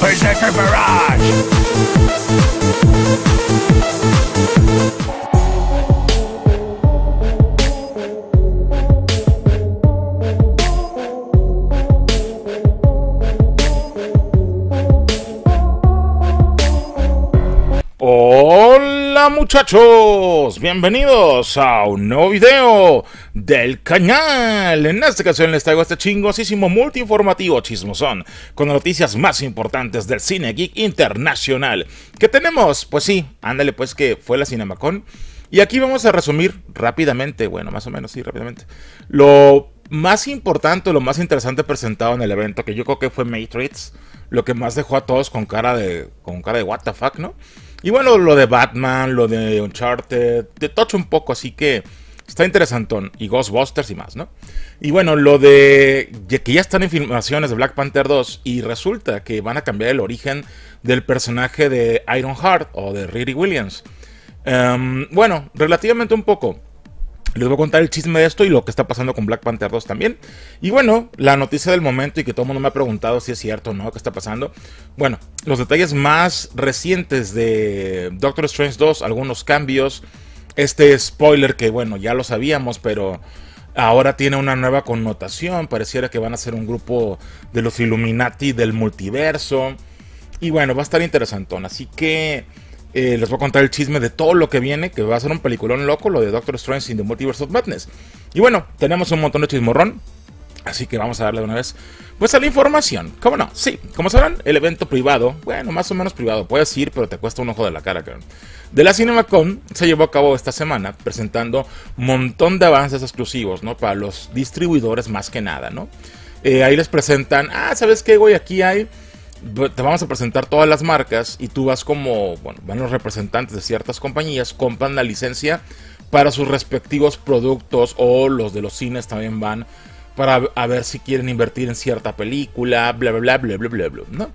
Berserker Barrage! Hola muchachos, bienvenidos a un nuevo video del canal. En esta ocasión les traigo este chingosísimo multiinformativo chismosón con las noticias más importantes del cine geek internacional. ¿Qué tenemos? Pues sí, ándale pues que fue la Cinemacon. Y aquí vamos a resumir rápidamente, bueno, más o menos sí, rápidamente, lo más importante, lo más interesante presentado en el evento, que yo creo que fue Matrix, lo que más dejó a todos con cara de, con cara de what the fuck, ¿no? Y bueno, lo de Batman, lo de Uncharted, de tocho un poco, así que está interesantón. Y Ghostbusters y más, ¿no? Y bueno, lo de que ya están en filmaciones de Black Panther 2 y resulta que van a cambiar el origen del personaje de Ironheart o de Riri Williams. Um, bueno, relativamente un poco. Les voy a contar el chisme de esto y lo que está pasando con Black Panther 2 también. Y bueno, la noticia del momento y que todo el mundo me ha preguntado si es cierto o no, qué está pasando. Bueno, los detalles más recientes de Doctor Strange 2, algunos cambios. Este spoiler que bueno, ya lo sabíamos, pero ahora tiene una nueva connotación. Pareciera que van a ser un grupo de los Illuminati del multiverso. Y bueno, va a estar interesantón. Así que... Eh, les voy a contar el chisme de todo lo que viene, que va a ser un peliculón loco, lo de Doctor Strange in the Multiverse of Madness. Y bueno, tenemos un montón de chismorrón, así que vamos a darle una vez pues a la información. ¿Cómo no? Sí, como sabrán, el evento privado, bueno, más o menos privado, puedes ir, pero te cuesta un ojo de la cara, cabrón. De la CinemaCon se llevó a cabo esta semana presentando un montón de avances exclusivos, ¿no? Para los distribuidores más que nada, ¿no? Eh, ahí les presentan, ah, ¿sabes qué, güey? Aquí hay te vamos a presentar todas las marcas y tú vas como, bueno, van los representantes de ciertas compañías, compran la licencia para sus respectivos productos o los de los cines también van para a ver si quieren invertir en cierta película, bla, bla, bla, bla, bla, bla, bla, ¿no?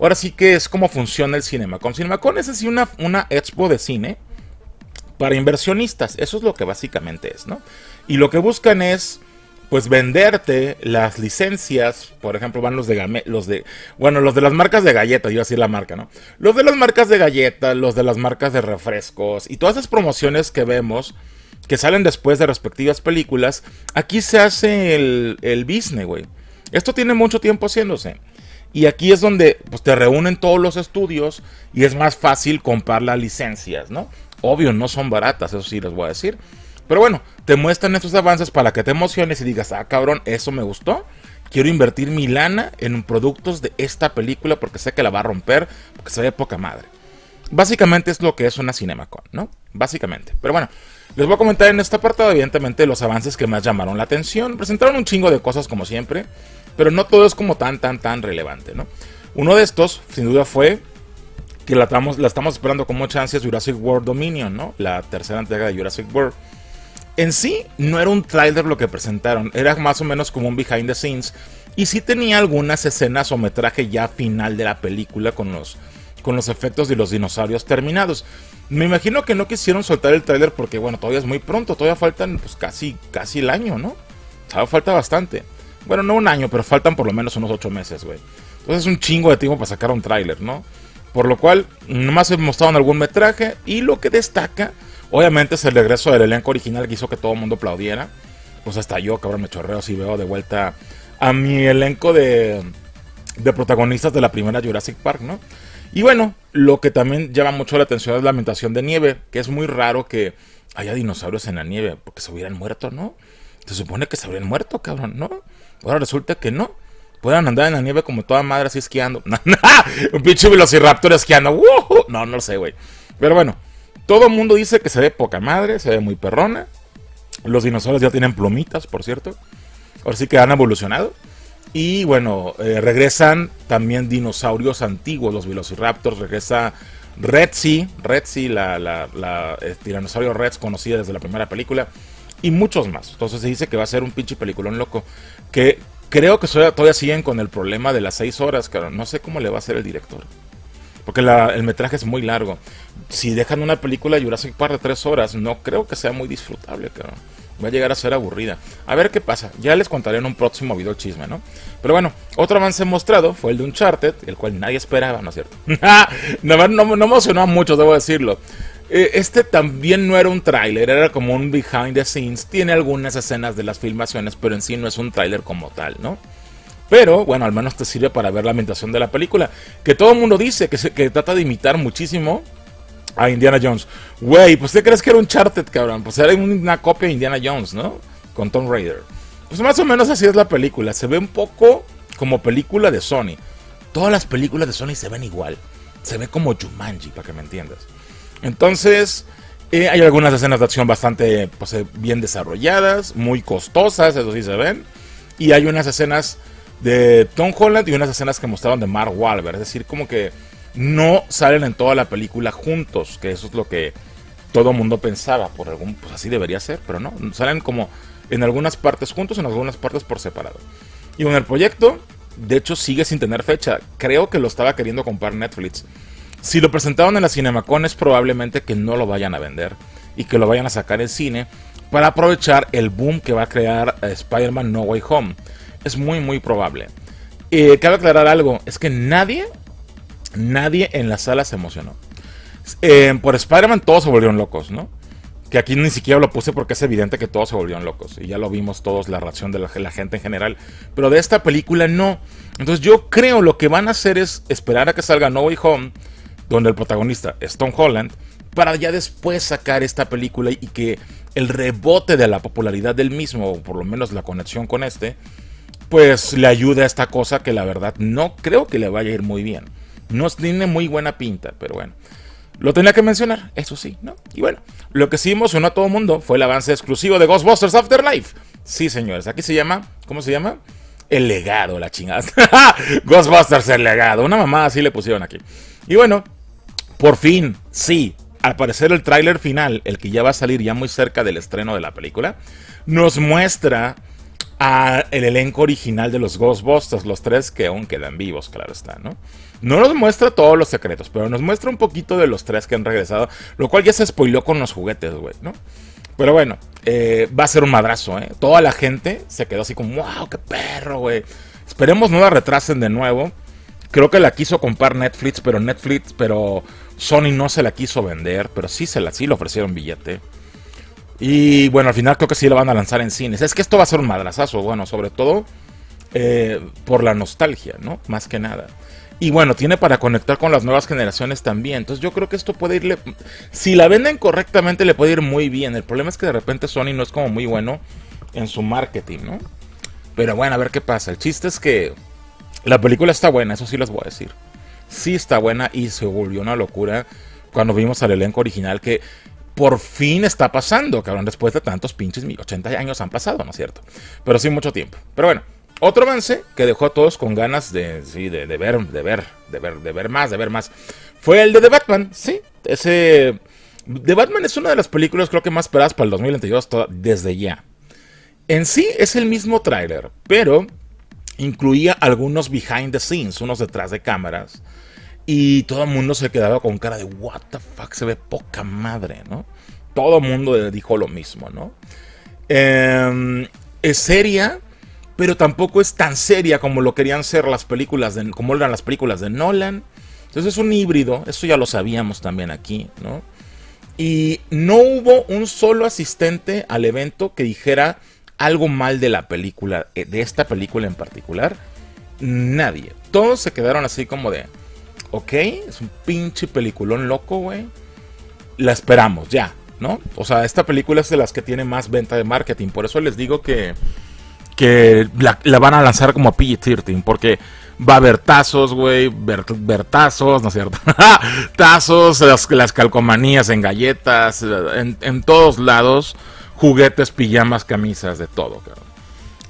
Ahora sí que es como funciona el CinemaCon. CinemaCon es así una, una expo de cine para inversionistas. Eso es lo que básicamente es, ¿no? Y lo que buscan es pues venderte las licencias, por ejemplo, van los de los de bueno, los de las marcas de galletas, yo así la marca, ¿no? Los de las marcas de galletas, los de las marcas de refrescos y todas esas promociones que vemos que salen después de respectivas películas, aquí se hace el, el business, güey. Esto tiene mucho tiempo haciéndose. Y aquí es donde pues, te reúnen todos los estudios y es más fácil comprar las licencias, ¿no? Obvio, no son baratas, eso sí les voy a decir. Pero bueno, te muestran estos avances para que te emociones y digas, ah, cabrón, eso me gustó. Quiero invertir mi lana en productos de esta película porque sé que la va a romper, porque se ve poca madre. Básicamente es lo que es una CinemaCon, ¿no? Básicamente. Pero bueno, les voy a comentar en esta parte, evidentemente, los avances que más llamaron la atención. Presentaron un chingo de cosas como siempre, pero no todo es como tan, tan, tan relevante, ¿no? Uno de estos, sin duda, fue que la, estamos, la estamos esperando con mucha ansia Jurassic World Dominion, ¿no? La tercera entrega de Jurassic World. En sí, no era un trailer lo que presentaron, era más o menos como un behind the scenes. Y sí tenía algunas escenas o metraje ya final de la película con los, con los efectos de los dinosaurios terminados. Me imagino que no quisieron soltar el tráiler porque, bueno, todavía es muy pronto, todavía faltan pues casi, casi el año, ¿no? Todavía falta bastante. Bueno, no un año, pero faltan por lo menos unos ocho meses, güey. Entonces es un chingo de tiempo para sacar un tráiler, ¿no? Por lo cual, nomás mostraron algún metraje y lo que destaca Obviamente es el regreso del elenco original que hizo que todo el mundo aplaudiera. Pues hasta yo, cabrón, me chorreo si veo de vuelta a mi elenco de, de protagonistas de la primera Jurassic Park, ¿no? Y bueno, lo que también llama mucho la atención es la ambientación de nieve, que es muy raro que haya dinosaurios en la nieve, porque se hubieran muerto, ¿no? Se supone que se habrían muerto, cabrón, ¿no? Ahora resulta que no. Puedan andar en la nieve como toda madre así esquiando. Un pinche velociraptor esquiando. No, no lo sé, güey. Pero bueno, todo el mundo dice que se ve poca madre, se ve muy perrona. Los dinosaurios ya tienen plumitas, por cierto. Ahora sí que han evolucionado. Y bueno, eh, regresan también dinosaurios antiguos, los velociraptors. Regresa Redsi, Redsi, la, la, la eh, tiranosaurio Rex conocida desde la primera película. Y muchos más. Entonces se dice que va a ser un pinche peliculón loco. Que creo que todavía siguen con el problema de las 6 horas, claro. No sé cómo le va a hacer el director. Porque el metraje es muy largo. Si dejan una película de Jurassic Park de tres horas, no creo que sea muy disfrutable, cabrón. Va a llegar a ser aburrida. A ver qué pasa. Ya les contaré en un próximo video chisme, ¿no? Pero bueno, otro avance mostrado fue el de Uncharted, el cual nadie esperaba, ¿no es cierto? no, no, no emocionó mucho, debo decirlo. Eh, este también no era un tráiler, era como un behind the scenes. Tiene algunas escenas de las filmaciones, pero en sí no es un tráiler como tal, ¿no? Pero bueno, al menos te sirve para ver la ambientación de la película. Que todo el mundo dice que, se, que trata de imitar muchísimo a Indiana Jones. Güey, pues ¿te crees que era un Charted, cabrón? Pues era una copia de Indiana Jones, ¿no? Con Tom Raider. Pues más o menos así es la película. Se ve un poco como película de Sony. Todas las películas de Sony se ven igual. Se ve como Jumanji, para que me entiendas. Entonces, eh, hay algunas escenas de acción bastante pues, eh, bien desarrolladas, muy costosas, eso sí se ven. Y hay unas escenas de Tom Holland y unas escenas que mostraron de Mark Wahlberg. Es decir, como que no salen en toda la película juntos, que eso es lo que todo mundo pensaba. Por algún, pues así debería ser, pero no. Salen como en algunas partes juntos, en algunas partes por separado. Y con el proyecto, de hecho, sigue sin tener fecha. Creo que lo estaba queriendo comprar Netflix. Si lo presentaron en la Cinemacon es probablemente que no lo vayan a vender y que lo vayan a sacar en cine para aprovechar el boom que va a crear eh, Spider-Man No Way Home. Es muy muy probable. Eh, cabe aclarar algo, es que nadie, nadie en la sala se emocionó. Eh, por Spider-Man todos se volvieron locos, ¿no? Que aquí ni siquiera lo puse porque es evidente que todos se volvieron locos. Y ya lo vimos todos, la reacción de la, gente en general. Pero de esta película no. Entonces yo creo lo que van a hacer es esperar a que salga No Way Home donde el protagonista es Tom Holland, para ya después sacar esta película y que el rebote de la popularidad del mismo, o por lo menos la conexión con este, pues le ayude a esta cosa que la verdad no creo que le vaya a ir muy bien. No tiene muy buena pinta, pero bueno. Lo tenía que mencionar, eso sí, ¿no? Y bueno, lo que sí emocionó a todo el mundo fue el avance exclusivo de Ghostbusters Afterlife. Sí, señores, aquí se llama, ¿cómo se llama? El legado, la chingada. Ghostbusters, el legado. Una mamá así le pusieron aquí. Y bueno, por fin, sí, al parecer el tráiler final, el que ya va a salir ya muy cerca del estreno de la película, nos muestra a el elenco original de los Ghostbusters, los tres que aún quedan vivos, claro está, ¿no? No nos muestra todos los secretos, pero nos muestra un poquito de los tres que han regresado, lo cual ya se spoiló con los juguetes, güey, ¿no? Pero bueno, eh, va a ser un madrazo, ¿eh? Toda la gente se quedó así como, wow, qué perro, güey. Esperemos no la retrasen de nuevo. Creo que la quiso comprar Netflix, pero Netflix, pero Sony no se la quiso vender, pero sí se la sí le ofrecieron billete. Y bueno, al final creo que sí la van a lanzar en cines. Es que esto va a ser un madrazazo, bueno, sobre todo eh, por la nostalgia, ¿no? Más que nada. Y bueno, tiene para conectar con las nuevas generaciones también. Entonces yo creo que esto puede irle... Si la venden correctamente le puede ir muy bien. El problema es que de repente Sony no es como muy bueno en su marketing, ¿no? Pero bueno, a ver qué pasa. El chiste es que la película está buena, eso sí les voy a decir sí está buena y se volvió una locura cuando vimos al elenco original que por fin está pasando, cabrón, después de tantos pinches 80 años han pasado, ¿no es cierto? Pero sí mucho tiempo. Pero bueno, otro avance que dejó a todos con ganas de, sí, de, ver, de ver, de ver, de ver más, de ver más, fue el de The Batman, sí, ese... The Batman es una de las películas creo que más esperadas para el 2022 desde ya. En sí es el mismo tráiler, pero incluía algunos behind the scenes, unos detrás de cámaras. Y todo el mundo se quedaba con cara de, what the fuck, se ve poca madre, ¿no? Todo el mundo dijo lo mismo, ¿no? Em, es seria, pero tampoco es tan seria como lo querían ser las películas, de, como eran las películas de Nolan. Entonces es un híbrido, eso ya lo sabíamos también aquí, ¿no? Y no hubo un solo asistente al evento que dijera, algo mal de la película, eh, de esta película en particular? Nadie. Todos se quedaron así como de, ok, es un pinche peliculón loco, güey. La esperamos, ya, ¿no? O sea, esta película es de las que tiene más venta de marketing. Por eso les digo que, que la, van a lanzar como PG-13, porque va a haber tazos, güey, ver, tazos, ¿no es cierto? tazos, las, las, calcomanías en galletas, en, en todos lados juguetes, pijamas, camisas, de todo, cabrón.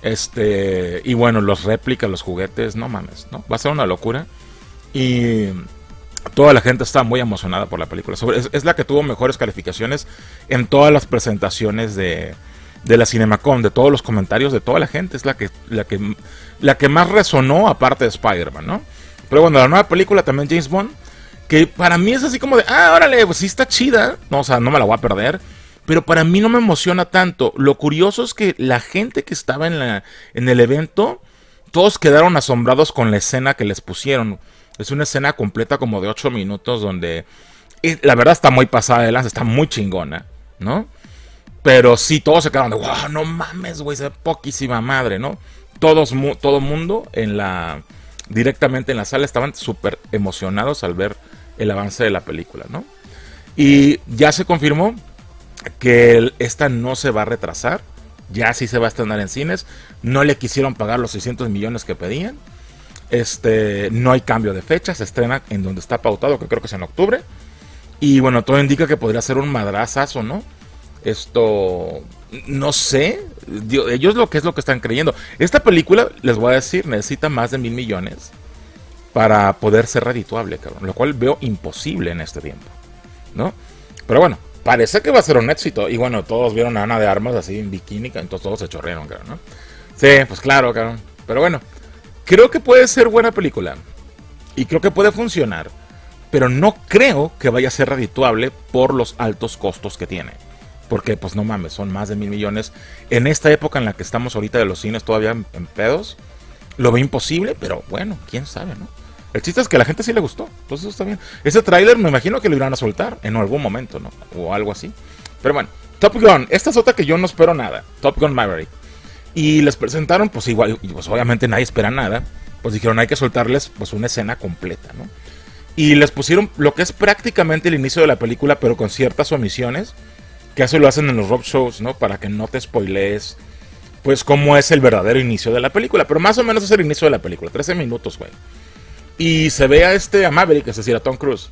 Este, y bueno, los réplicas, los juguetes, no mames, ¿no? Va a ser una locura. Y toda la gente está muy emocionada por la película. es, la que tuvo mejores calificaciones en todas las presentaciones de, de la Cinemacon, de todos los comentarios de toda la gente. Es la que, la que, la que más resonó aparte de Spider-Man, ¿no? Pero bueno, la nueva película también James Bond Que para mí es así como de, ah, órale, pues sí está chida. No, o sea, no me la voy a perder. Pero para mí no me emociona tanto. Lo curioso es que la gente que estaba en, la, en el evento, todos quedaron asombrados con la escena que les pusieron. Es una escena completa como de 8 minutos donde la verdad está muy pasada de lanza, está muy chingona, ¿no? Pero sí, todos se quedaron de, wow, no mames, güey, se poquísima madre, ¿no? Todos, todo mundo en la, directamente en la sala estaban súper emocionados al ver el avance de la película, ¿no? Y ya se confirmó que esta no se va a retrasar, ya sí se va a estrenar en cines, no le quisieron pagar los 600 millones que pedían, este, no hay cambio de fecha, se estrena en donde está pautado, que creo que es en octubre, y bueno, todo indica que podría ser un madrazazo, ¿no? Esto, no sé, ellos lo que es lo que están creyendo. Esta película, les voy a decir, necesita más de mil millones para poder ser redituable, cabrón, lo cual veo imposible en este tiempo, ¿no? Pero bueno, parece que va a ser un éxito. Y bueno, todos vieron a Ana de Armas así en bikini, entonces todos se chorrearon, cabrón, ¿no? Sí, pues claro, cabrón. Pero bueno, creo que puede ser buena película. Y creo que puede funcionar. Pero no creo que vaya a ser redituable por los altos costos que tiene. Porque, pues no mames, son más de mil millones. En esta época en la que estamos ahorita de los cines todavía en pedos, lo veo imposible, pero bueno, quién sabe, ¿no? El chiste es que a la gente sí le gustó. Entonces eso está bien. Ese tráiler me imagino que lo irán a soltar en algún momento, ¿no? O algo así. Pero bueno, Top Gun. Esta es otra que yo no espero nada. Top Gun Maverick. Y les presentaron, pues igual, pues obviamente nadie espera nada. Pues dijeron, hay que soltarles pues una escena completa, ¿no? Y les pusieron lo que es prácticamente el inicio de la película, pero con ciertas omisiones. Que eso lo hacen en los rock shows, ¿no? Para que no te spoilees, pues, cómo es el verdadero inicio de la película. Pero más o menos es el inicio de la película. 13 minutos, güey. Y se ve a este, a Maverick, es decir, a Tom Cruise,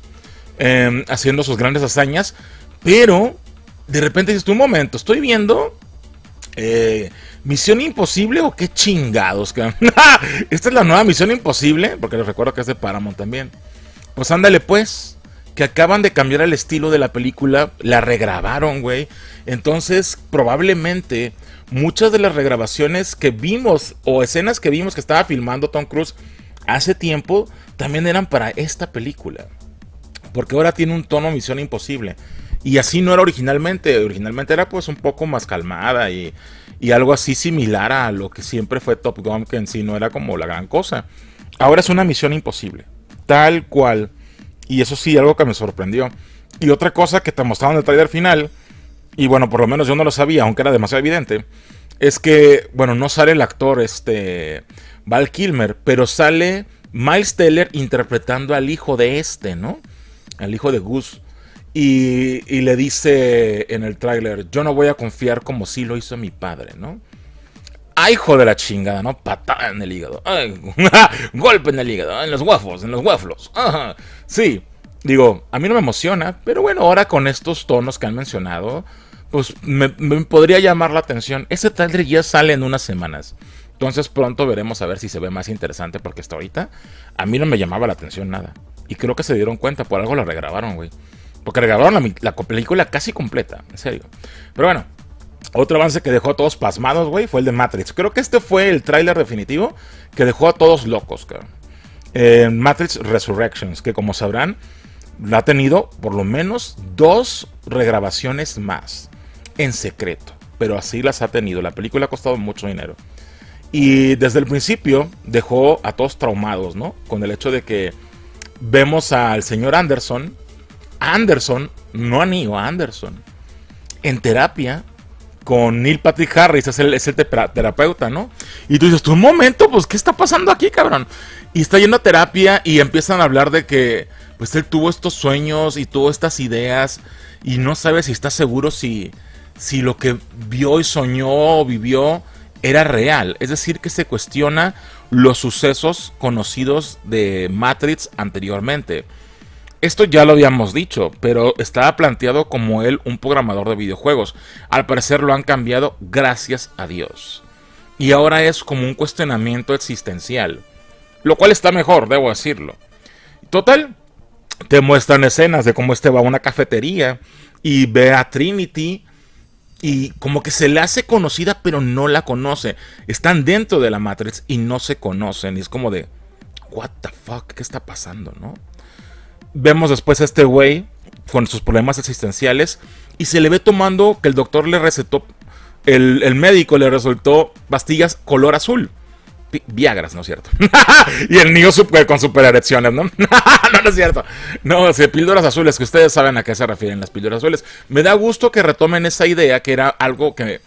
em, haciendo sus grandes hazañas. Pero, de repente dices, un momento, estoy viendo... Eh, Misión Imposible o qué chingados, Esta es la nueva Misión Imposible, porque les recuerdo que es de Paramount también. Pues ándale pues, que acaban de cambiar el estilo de la película, la regrabaron, güey. Entonces, probablemente muchas de las regrabaciones que vimos o escenas que vimos que estaba filmando Tom Cruise hace tiempo también eran para esta película. Porque ahora tiene un tono Misión Imposible. Y así no era originalmente. Originalmente era pues un poco más calmada y, y algo así similar a lo que siempre fue Top Gun, que en sí no era como la gran cosa. Ahora es una misión imposible. Tal cual. Y eso sí, algo que me sorprendió. Y otra cosa que te mostraron en el trailer final, y bueno, por lo menos yo no lo sabía, aunque era demasiado evidente, es que, bueno, no sale el actor este Val Kilmer, pero sale Miles Teller interpretando al hijo de este, ¿no? Al hijo de Gus. Y, le dice en el tráiler, yo no voy a confiar como si lo hizo mi padre, ¿no? Ay, hijo de la chingada, ¿no? Patada en el hígado. golpe en el hígado, en los waffles, en los waffles. Sí, digo, a mí no me emociona, pero bueno, ahora con estos tonos que han mencionado, pues me, podría llamar la atención. Ese tráiler ya sale en unas semanas. Entonces pronto veremos a ver si se ve más interesante porque hasta ahorita a mí no me llamaba la atención nada. Y creo que se dieron cuenta, por algo la regrabaron, güey. Porque regrabaron la, película casi completa, en serio. Pero bueno, otro avance que dejó a todos pasmados, güey, fue el de Matrix. Creo que este fue el tráiler definitivo que dejó a todos locos, cabrón. Eh, Matrix Resurrections, que como sabrán, ha tenido por lo menos dos regrabaciones más en secreto. Pero así las ha tenido. La película ha costado mucho dinero. Y desde el principio dejó a todos traumados, ¿no? Con el hecho de que vemos al señor Anderson, Anderson, no a Neo, a Anderson, en terapia con Neil Patrick Harris, es el, terapeuta, ¿no? Y tú dices, un momento, pues, ¿qué está pasando aquí, cabrón? Y está yendo a terapia y empiezan a hablar de que, pues, él tuvo estos sueños y tuvo estas ideas y no sabe si está seguro si, si lo que vio y soñó o vivió era real, es decir, que se cuestiona los sucesos conocidos de Matrix anteriormente. Esto ya lo habíamos dicho, pero estaba planteado como él un programador de videojuegos. Al parecer lo han cambiado gracias a Dios. Y ahora es como un cuestionamiento existencial. Lo cual está mejor, debo decirlo. Total, te muestran escenas de cómo este va a una cafetería y ve a Trinity y como que se le hace conocida, pero no la conoce. Están dentro de la Matrix y no se conocen. Y es como de, what the fuck, ¿qué está pasando, no? Vemos después a este güey con sus problemas existenciales y se le ve tomando que el doctor le recetó, el, el médico le resultó pastillas color azul. Viagras, ¿no es cierto? y el niño super, con super erecciones, ¿no? no, no es cierto. No, o píldoras azules, que ustedes saben a qué se refieren las píldoras azules. Me da gusto que retomen esa idea, que era algo que,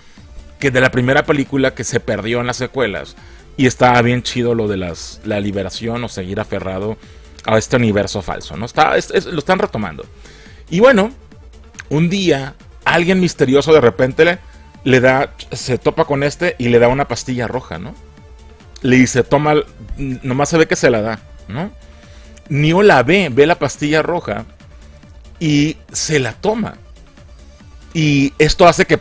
que de la primera película que se perdió en las secuelas. Y estaba bien chido lo de las, la liberación o seguir aferrado a este universo falso, ¿no? Está, lo están retomando. Y bueno, un día alguien misterioso de repente le, da, se topa con este y le da una pastilla roja, ¿no? le dice, toma, nomás se ve que se la da, ¿no? Neo la ve, ve la pastilla roja y se la toma. Y esto hace que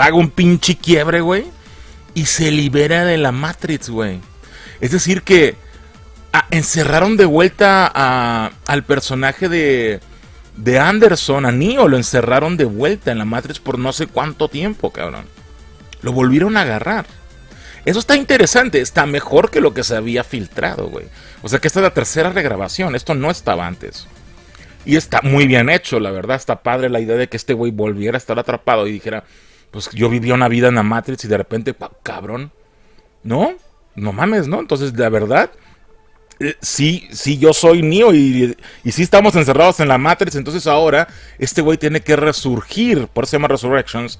haga un pinche quiebre, güey. Y se libera de la Matrix, güey. Es decir, que ah, encerraron de vuelta al personaje de, de Anderson, a Neo, lo encerraron de vuelta en la Matrix por no sé cuánto tiempo, cabrón. Lo volvieron a agarrar. Eso está interesante, está mejor que lo que se había filtrado, güey. O sea que esta es la tercera regrabación, esto no estaba antes. Y está muy bien hecho, la verdad, está padre la idea de que este güey volviera a estar atrapado y dijera, pues yo vivía una vida en la Matrix y de repente, cabrón, ¿no? No mames, ¿no? Entonces, la verdad, eh, sí, sí, yo soy mío y, y sí estamos encerrados en la Matrix, entonces ahora este güey tiene que resurgir, por eso se llama Resurrections,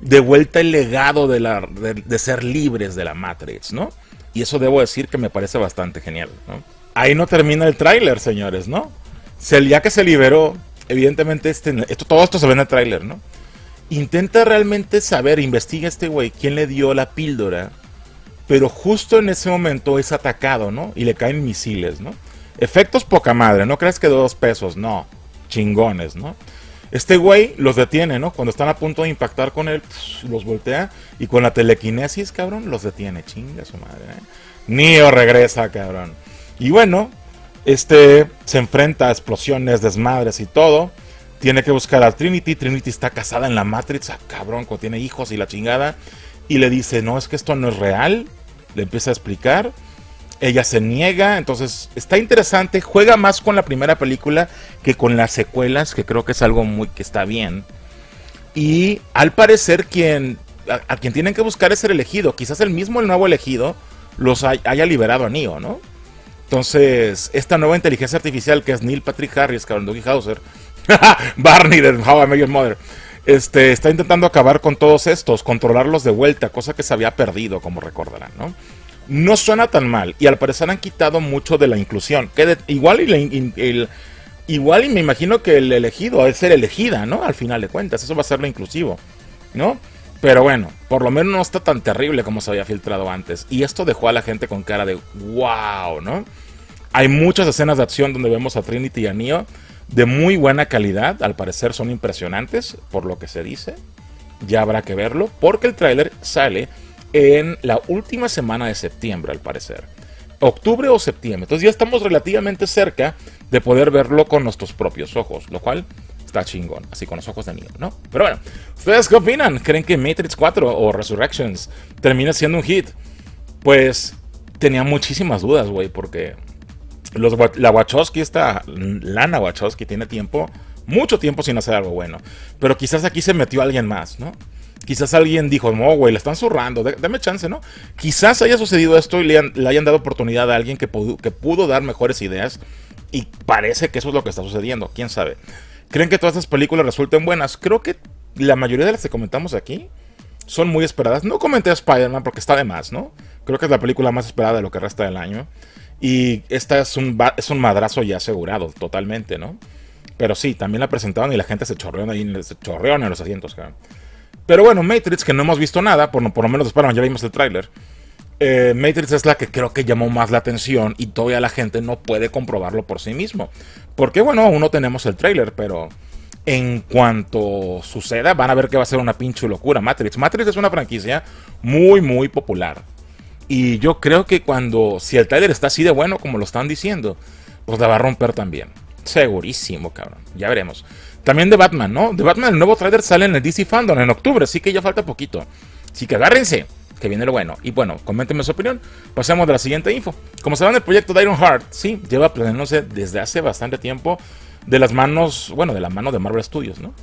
de vuelta el legado de, ser libres de la Matrix, ¿no? Y eso debo decir que me parece bastante genial, ¿no? Ahí no termina el tráiler, señores, ¿no? ya que se liberó, evidentemente este, esto, todo esto se ve en el tráiler, ¿no? Intenta realmente saber, investiga este güey, quién le dio la píldora, pero justo en ese momento es atacado, ¿no? Y le caen misiles, ¿no? Efectos poca madre, no crees que dos pesos, no, chingones, ¿no? Este güey los detiene, ¿no? Cuando están a punto de impactar con él, los voltea y con la telequinesis, cabrón, los detiene. Chinga su madre, ¿eh? Neo regresa, cabrón. Y bueno, este se enfrenta a explosiones, desmadres y todo. Tiene que buscar a Trinity. Trinity está casada en la Matrix, ah, cabrón, tiene hijos y la chingada. Y le dice, no, es que esto no es real. Le empieza a explicar ella se niega, entonces está interesante, juega más con la primera película que con las secuelas, que creo que es algo muy que está bien. Y al parecer quien a, quien tienen que buscar es el elegido, quizás el mismo el nuevo elegido los haya liberado a Neo, ¿no? Entonces, esta nueva inteligencia artificial que es Neil Patrick Harris, Karen Dougie Hauser, Barney de How I Your Mother, este, está intentando acabar con todos estos, controlarlos de vuelta, cosa que se había perdido, como recordarán, ¿no? no suena tan mal. Y al parecer han quitado mucho de la inclusión. Igual y me imagino que el elegido es ser elegida, ¿no? Al final de cuentas, eso va a ser lo inclusivo, ¿no? Pero bueno, por lo menos no está tan terrible como se había filtrado antes. Y esto dejó a la gente con cara de wow, ¿no? Hay muchas escenas de acción donde vemos a Trinity y a Neo de muy buena calidad. Al parecer son impresionantes, por lo que se dice. Ya habrá que verlo, porque el tráiler sale en la última semana de septiembre, al parecer. Octubre o septiembre. Entonces ya estamos relativamente cerca de poder verlo con nuestros propios ojos, lo cual está chingón, así con los ojos de niño, ¿no? Pero bueno, ¿ustedes qué opinan? ¿Creen que Matrix 4 o Resurrections termina siendo un hit? Pues tenía muchísimas dudas, güey, porque los, la Wachowski, esta Lana Wachowski, tiene tiempo, mucho tiempo sin hacer algo bueno. Pero quizás aquí se metió alguien más, ¿no? Quizás alguien dijo, no, güey, le están zurrando, dame chance, ¿no? Quizás haya sucedido esto y le, hayan dado oportunidad a alguien que, que pudo dar mejores ideas y parece que eso es lo que está sucediendo, quién sabe. ¿Creen que todas estas películas resulten buenas? Creo que la mayoría de las que comentamos aquí son muy esperadas. No comenté a Spider-Man porque está de más, ¿no? Creo que es la película más esperada de lo que resta del año. Y esta es un, es un madrazo ya asegurado, totalmente, ¿no? Pero sí, también la presentaron y la gente se chorreó ahí, se chorreó en los asientos, cabrón. Pero bueno, Matrix, que no hemos visto nada, por, por lo menos ya vimos el tráiler. Eh, Matrix es la que creo que llamó más la atención y todavía la gente no puede comprobarlo por sí mismo. Porque bueno, aún no tenemos el tráiler, pero en cuanto suceda van a ver que va a ser una pinche locura Matrix. Matrix es una franquicia muy, muy popular. Y yo creo que cuando, si el tráiler está así de bueno como lo están diciendo, pues la va a romper también. Segurísimo, cabrón. Ya veremos. También de Batman, ¿no? De Batman, el nuevo trailer sale en el DC Fandom en octubre, así que ya falta poquito. Así que agárrense, que viene lo bueno. Y bueno, coméntenme su opinión. Pasemos de la siguiente info. Como saben, el proyecto de Iron Heart, sí, lleva planeándose desde hace bastante tiempo de las manos, bueno, de la mano de Marvel Studios, ¿no?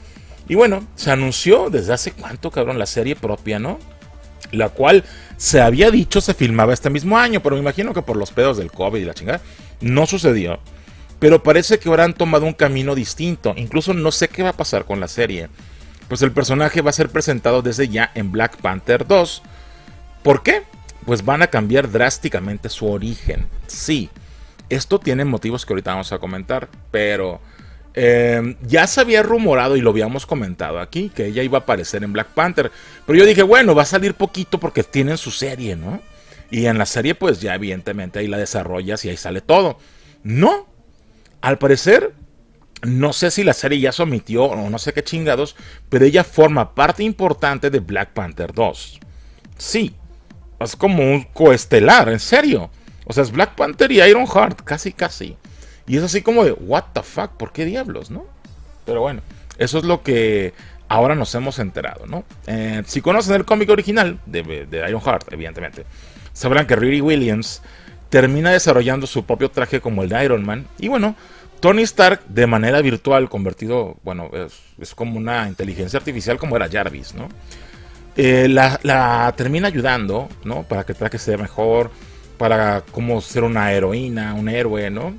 Y bueno, se anunció desde hace cuánto, cabrón, la serie propia, ¿no? La cual se había dicho se filmaba este mismo año, pero me imagino que por los pedos del COVID y la chingada, no sucedió. Pero parece que ahora han tomado un camino distinto. Incluso no sé qué va a pasar con la serie. Pues el personaje va a ser presentado desde ya en Black Panther 2. ¿Por qué? Pues van a cambiar drásticamente su origen. Sí, esto tiene motivos que ahorita vamos a comentar, pero eh, ya se había rumorado y lo habíamos comentado aquí que ella iba a aparecer en Black Panther. Pero yo dije, bueno, va a salir poquito porque tienen su serie, ¿no? Y en la serie, pues ya evidentemente ahí la desarrollas y ahí sale todo. No, al parecer, no sé si la serie ya se omitió o no sé qué chingados, pero ella forma parte importante de Black Panther 2. Sí, es como un coestelar, en serio. O sea, es Black Panther y Iron Heart, casi, casi. Y es así como de, what the fuck, ¿por qué diablos, no? Pero bueno, eso es lo que ahora nos hemos enterado, ¿no? Eh, si conocen el cómic original de, de Iron Heart, evidentemente, sabrán que Riri Williams termina desarrollando su propio traje como el de Iron Man. Y bueno, Tony Stark de manera virtual, convertido, bueno, es, como una inteligencia artificial como era Jarvis, ¿no? Eh, la, termina ayudando, ¿no? Para que el traje sea mejor, para como ser una heroína, un héroe, ¿no?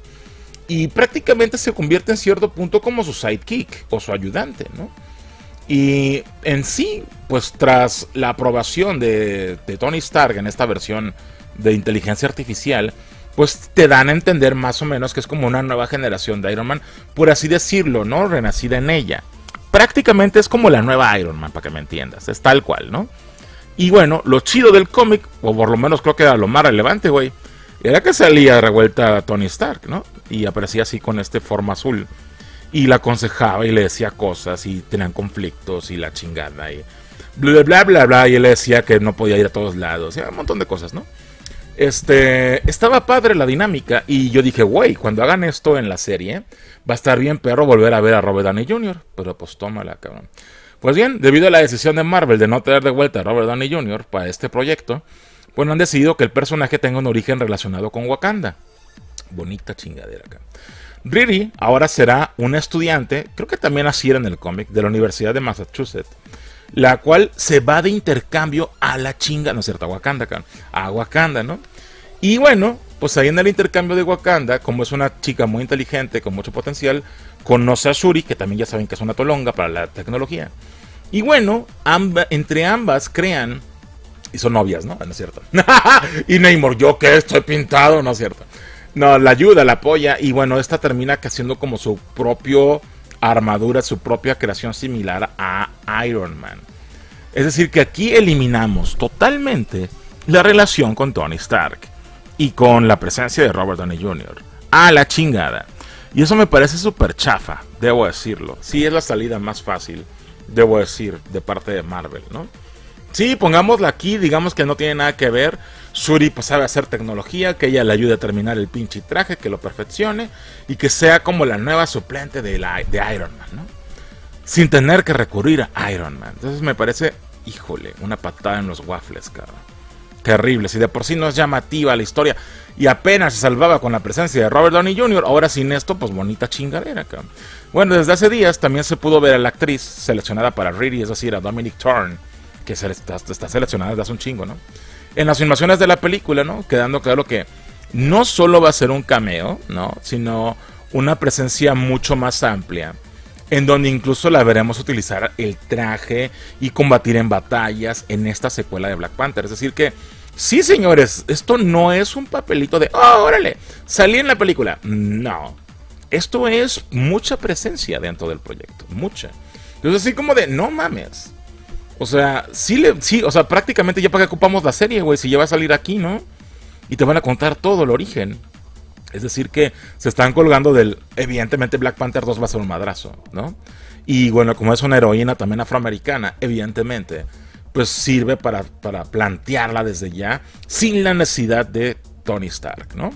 Y prácticamente se convierte en cierto punto como su sidekick o su ayudante, ¿no? Y en sí, pues tras la aprobación de, de Tony Stark en esta versión de inteligencia artificial, pues te dan a entender más o menos que es como una nueva generación de Iron Man, por así decirlo, ¿no? Renacida en ella. Prácticamente es como la nueva Iron Man, para que me entiendas, es tal cual, ¿no? Y bueno, lo chido del cómic, o por lo menos creo que era lo más relevante, güey, era que salía revuelta a Tony Stark, ¿no? Y aparecía así con este forma azul. Y la aconsejaba y le decía cosas y tenían conflictos y la chingada y bla bla bla bla. Y él le decía que no podía ir a todos lados, y un montón de cosas, ¿no? Este, estaba padre la dinámica y yo dije, güey, cuando hagan esto en la serie, va a estar bien perro volver a ver a Robert Downey Jr., pero pues tómala, cabrón. Pues bien, debido a la decisión de Marvel de no traer de vuelta a Robert Downey Jr. para este proyecto, pues han decidido que el personaje tenga un origen relacionado con Wakanda. Bonita chingadera acá. Riri ahora será un estudiante, creo que también así era en el cómic, de la Universidad de Massachusetts la cual se va de intercambio a la chinga, ¿no es cierto? A Wakanda, a Wakanda, ¿no? Y bueno, pues ahí en el intercambio de Wakanda, como es una chica muy inteligente, con mucho potencial, conoce a Shuri, que también ya saben que es una tolonga para la tecnología. Y bueno, entre ambas crean, y son novias, ¿no? No es cierto. y Neymar, yo que estoy pintado, no es cierto. No, la ayuda, la apoya, y bueno, esta termina haciendo como su propio armadura, su propia creación similar a Iron Man. Es decir, que aquí eliminamos totalmente la relación con Tony Stark y con la presencia de Robert Downey Jr. A la chingada. Y eso me parece súper chafa, debo decirlo. Sí es la salida más fácil, debo decir, de parte de Marvel, ¿no? Sí, pongámosla aquí, digamos que no tiene nada que ver. Shuri pues, sabe hacer tecnología, que ella le ayude a terminar el pinche traje, que lo perfeccione y que sea como la nueva suplente de, la, de Iron Man, ¿no? Sin tener que recurrir a Iron Man. Entonces me parece, híjole, una patada en los waffles, cabrón. Terrible, si de por sí no es llamativa la historia y apenas se salvaba con la presencia de Robert Downey Jr., ahora sin esto, pues bonita chingadera, cabrón. Bueno, desde hace días también se pudo ver a la actriz seleccionada para Riri, es decir, a Dominic Thorne que se está, seleccionada desde hace un chingo, ¿no? En las filmaciones de la película, ¿no? Quedando claro que no solo va a ser un cameo, ¿no? Sino una presencia mucho más amplia, en donde incluso la veremos utilizar el traje y combatir en batallas en esta secuela de Black Panther. Es decir que, sí señores, esto no es un papelito de, oh, órale, salí en la película. No, esto es mucha presencia dentro del proyecto, mucha. Entonces así como de, no mames. O sea, sí, le, sí, o sea, prácticamente ya para qué ocupamos la serie, güey, si ya va a salir aquí, ¿no? Y te van a contar todo el origen. Es decir, que se están colgando del. Evidentemente, Black Panther 2 va a ser un madrazo, ¿no? Y bueno, como es una heroína también afroamericana, evidentemente, pues sirve para, para plantearla desde ya, sin la necesidad de Tony Stark, ¿no?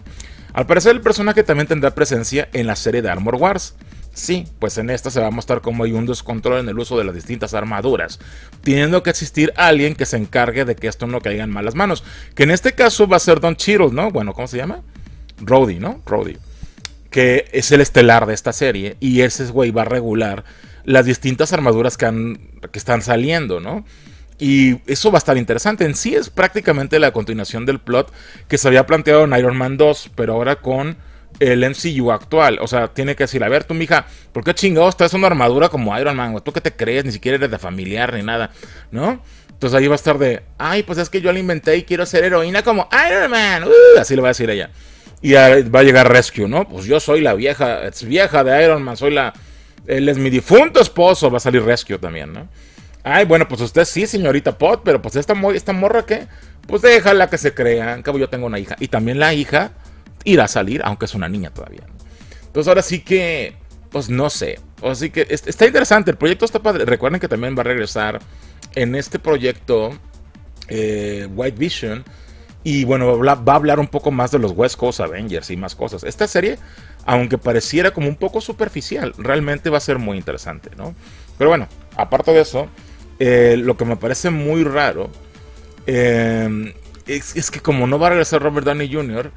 Al parecer, el personaje también tendrá presencia en la serie de Armor Wars Sí, pues en esta se va a mostrar como hay un descontrol en el uso de las distintas armaduras, teniendo que existir alguien que se encargue de que esto no caiga en malas manos. Que en este caso va a ser Don Cheadle, ¿no? Bueno, ¿cómo se llama? Rhodey, ¿no? Rhodey. Que es el estelar de esta serie y ese güey va a regular las distintas armaduras que, que están saliendo, ¿no? Y eso va a estar interesante. En sí es prácticamente la continuación del plot que se había planteado en Iron Man 2, pero ahora con el MCU actual. O sea, tiene que decir, a ver, tú, mija, ¿por qué chingados traes una armadura como Iron Man? ¿Tú qué te crees? Ni siquiera eres de familiar ni nada, ¿no? Entonces ahí va a estar de, ay, pues es que yo la inventé y quiero ser heroína como Iron Man. Uh, así le va a decir ella. Y va a llegar Rescue, ¿no? Pues yo soy la vieja, es vieja de Iron Man, soy la... Él es mi difunto esposo, va a salir Rescue también, ¿no? Ay, bueno, pues usted sí, señorita Pot, pero pues esta, esta morra, ¿qué? Pues déjala que se crea, en cabo yo tengo una hija. Y también la hija irá a salir, aunque es una niña todavía. Entonces ahora sí que, pues no sé. Así que está interesante, el proyecto está padre. Recuerden que también va a regresar en este proyecto eh, White Vision. Y bueno, va a hablar un poco más de los West Coast Avengers y más cosas. Esta serie, aunque pareciera como un poco superficial, realmente va a ser muy interesante, ¿no? Pero bueno, aparte de eso, eh, lo que me parece muy raro eh, es, que como no va a regresar Robert Downey Jr.,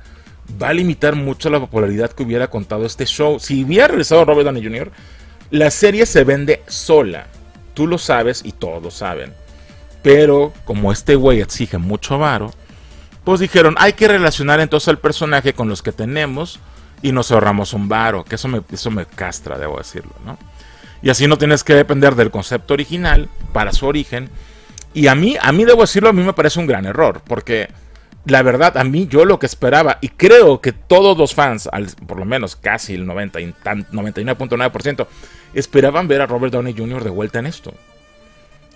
va a limitar mucho la popularidad que hubiera contado este show. Si hubiera regresado Robert Downey Jr., la serie se vende sola. Tú lo sabes y todos saben. Pero como este güey exige mucho varo, pues dijeron, hay que relacionar entonces al personaje con los que tenemos y nos ahorramos un varo, que eso me, eso me castra, debo decirlo, ¿no? Y así no tienes que depender del concepto original para su origen. Y a mí, a mí debo decirlo, a mí me parece un gran error, porque la verdad, a mí yo lo que esperaba, y creo que todos los fans, por lo menos casi el 99.9%, esperaban ver a Robert Downey Jr. de vuelta en esto.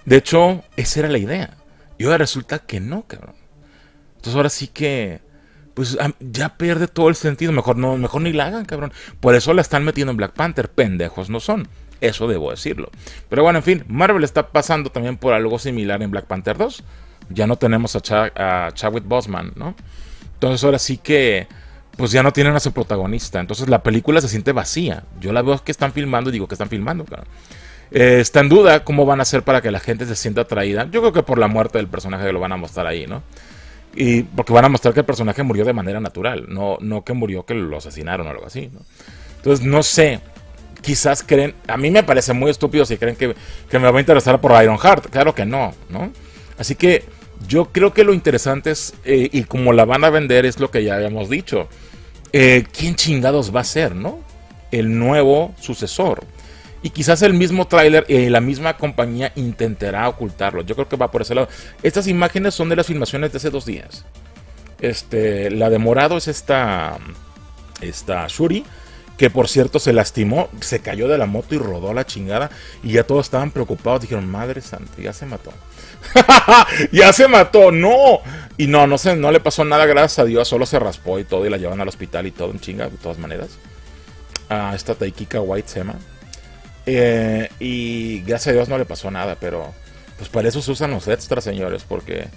De hecho, esa era la idea. Y ahora resulta que no, cabrón. Entonces ahora sí que, pues ya pierde todo el sentido. Mejor, no, mejor ni la hagan, cabrón. Por eso la están metiendo en Black Panther. Pendejos no son. Eso debo decirlo. Pero bueno, en fin, Marvel está pasando también por algo similar en Black Panther 2 ya no tenemos a, Chadwick Boseman, ¿no? Entonces ahora sí que, pues ya no tienen a su protagonista. Entonces la película se siente vacía. Yo la veo que están filmando y digo que están filmando, claro. Eh, está en duda cómo van a hacer para que la gente se sienta atraída. Yo creo que por la muerte del personaje que lo van a mostrar ahí, ¿no? Y porque van a mostrar que el personaje murió de manera natural, no, no que murió que lo asesinaron o algo así, ¿no? Entonces no sé, quizás creen, a mí me parece muy estúpido si creen que, que me va a interesar por Iron Heart, claro que no, ¿no? Así que yo creo que lo interesante es, eh, y como la van a vender, es lo que ya habíamos dicho. Eh, ¿Quién chingados va a ser, no? El nuevo sucesor. Y quizás el mismo tráiler y la misma compañía intentará ocultarlo. Yo creo que va por ese lado. Estas imágenes son de las filmaciones de hace dos días. Este, la de morado es esta, esta Shuri, que por cierto se lastimó, se cayó de la moto y rodó la chingada. Y ya todos estaban preocupados. Dijeron, madre santa, ya se mató. ya se mató, no. Y no, no, se, no le pasó nada, gracias a Dios. Solo se raspó y todo y la llevan al hospital y todo en chinga, de todas maneras. Ah, esta Taikika White se llama. Eh, y gracias a Dios no le pasó nada, pero pues para eso se usan los extras, señores, porque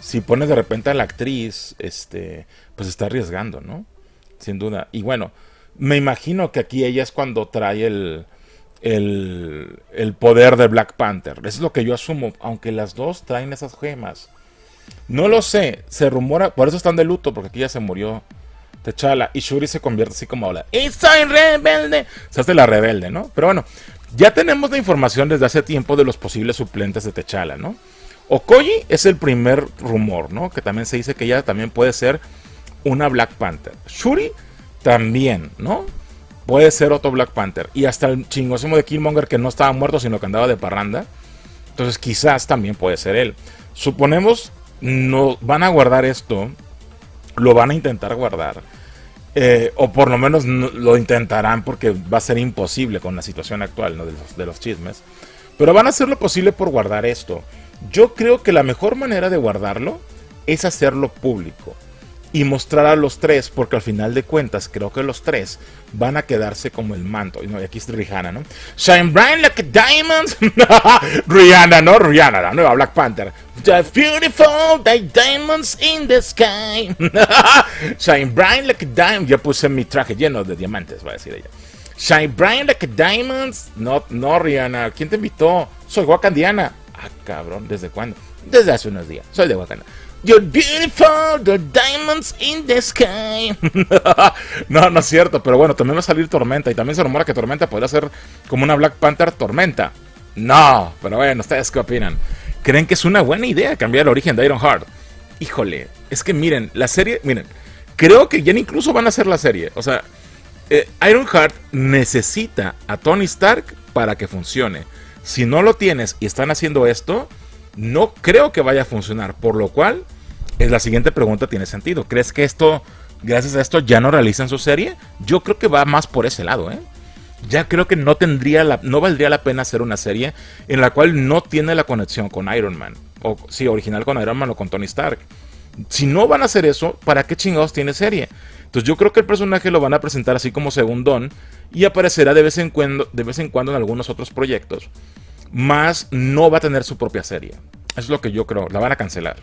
si pones de repente a la actriz, este, pues está arriesgando, ¿no? Sin duda. Y bueno, me imagino que aquí ella es cuando trae el, el, poder de Black Panther. Eso es lo que yo asumo, aunque las dos traen esas gemas. No lo sé, se rumora, por eso están de luto, porque aquí ya se murió T'Challa y Shuri se convierte así como ahora. ¡Y soy rebelde! Se hace la rebelde, ¿no? Pero bueno, ya tenemos la información desde hace tiempo de los posibles suplentes de T'Challa, ¿no? Okoye es el primer rumor, ¿no? Que también se dice que ella también puede ser una Black Panther. Shuri también, ¿no? Puede ser otro Black Panther. Y hasta el chingosimo de Killmonger que no estaba muerto, sino que andaba de parranda. Entonces quizás también puede ser él. Suponemos, no van a guardar esto, lo van a intentar guardar. Eh, o por lo menos lo intentarán porque va a ser imposible con la situación actual de, los, de los chismes. Pero van a hacer lo posible por guardar esto. Yo creo que la mejor manera de guardarlo es hacerlo público y mostrar a los tres, porque al final de cuentas creo que los tres van a quedarse como el manto. Y, no, aquí es Rihanna, ¿no? Shine bright like a diamond. Rihanna, ¿no? Rihanna, la nueva Black Panther. The beautiful diamonds in the sky. Shine bright like a diamond. Yo puse mi traje lleno de diamantes, va a decir ella. Shine Bright like diamonds. No, no, Rihanna. ¿Quién te invitó? Soy wakandiana. Ah, cabrón, ¿desde cuándo? Desde hace unos días. Soy de Wakanda. You're beautiful, the diamonds in the sky. no, no es cierto, pero bueno, también va a salir Tormenta. Y también se rumora que Tormenta podría ser como una Black Panther Tormenta. No, pero bueno, ¿ustedes qué opinan? ¿Creen que es una buena idea cambiar el origen de Iron Heart? Híjole, es que miren, la serie, miren, creo que ya incluso van a hacer la serie. O sea, eh, Ironheart necesita a Tony Stark para que funcione. Si no lo tienes y están haciendo esto, no creo que vaya a funcionar. Por lo cual, es la siguiente pregunta tiene sentido. ¿Crees que esto, gracias a esto, ya no realizan su serie? Yo creo que va más por ese lado, ¿eh? Ya creo que no tendría no valdría la pena hacer una serie en la cual no tiene la conexión con Iron Man. O sí, original con Iron Man o con Tony Stark. Si no van a hacer eso, ¿para qué chingados tiene serie? Entonces yo creo que el personaje lo van a presentar así como segundón y aparecerá de vez en cuando, de vez en, cuando en algunos otros proyectos. Más no va a tener su propia serie. Es lo que yo creo. La van a cancelar.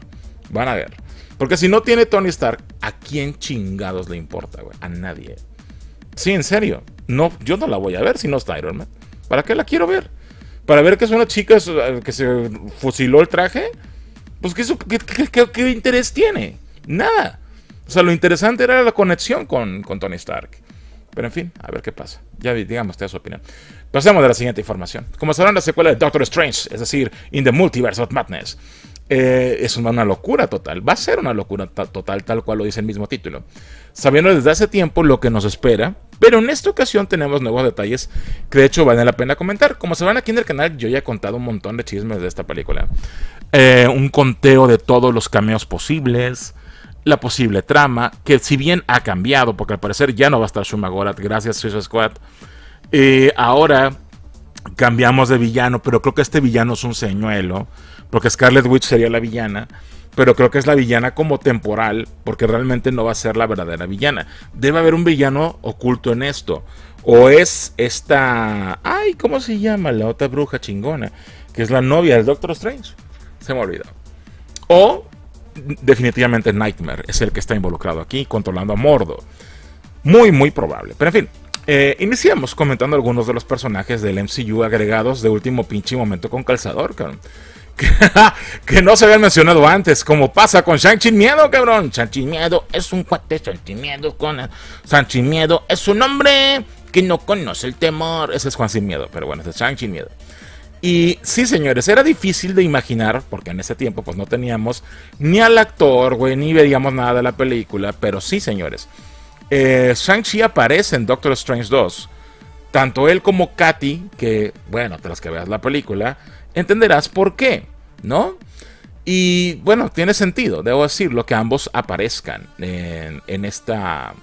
Van a ver. Porque si no tiene Tony Stark, ¿a quién chingados le importa, güey? A nadie. Sí, en serio. No, yo no la voy a ver si no está Iron Man. ¿Para qué la quiero ver? ¿Para ver que es una chica que se fusiló el traje? Pues ¿qué, qué interés tiene? Nada. O sea, lo interesante era la conexión con, con Tony Stark. Pero en fin, a ver qué pasa. Ya digamos, te su opinión. Pasemos de la siguiente información. Como sabrán, la secuela de Doctor Strange, es decir, In the Multiverse of Madness, eh, es una, locura total. Va a ser una locura total, tal cual lo dice el mismo título. Sabiendo desde hace tiempo lo que nos espera, pero en esta ocasión tenemos nuevos detalles que de hecho vale la pena comentar. Como se van aquí en el canal, yo ya he contado un montón de chismes de esta película. Eh, un conteo de todos los cameos posibles la posible trama, que si bien ha cambiado, porque al parecer ya no va a estar Shumagorat, gracias Suicide Squad, eh, ahora cambiamos de villano, pero creo que este villano es un señuelo, porque Scarlet Witch sería la villana, pero creo que es la villana como temporal, porque realmente no va a ser la verdadera villana. Debe haber un villano oculto en esto. O es esta... Ay, ¿cómo se llama? La otra bruja chingona, que es la novia del Doctor Strange. Se me olvidó. O definitivamente Nightmare es el que está involucrado aquí, controlando a Mordo. Muy, muy probable. Pero en fin, eh, iniciamos comentando algunos de los personajes del MCU agregados de último pinche momento con calzador, cabrón. Que, no se habían mencionado antes, como pasa con Shang-Chi Miedo, cabrón. Shang-Chi Miedo es un cuate, Shang-Chi Miedo con... Shang-Chi Miedo es un hombre que no conoce el temor. Ese es Juan Sin Miedo, pero bueno, ese es Shang-Chi Miedo. Y sí, señores, era difícil de imaginar, porque en ese tiempo pues no teníamos ni al actor, güey, ni veíamos nada de la película, pero sí, señores. Eh, Shang-Chi aparece en Doctor Strange 2. Tanto él como Katy, que, bueno, tras que veas la película, entenderás por qué, ¿no? Y bueno, tiene sentido, debo decirlo, que ambos aparezcan en, esta